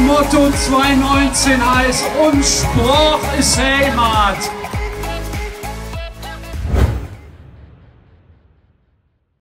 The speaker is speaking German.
Motto 2019 heißt, und Spruch ist Heimat.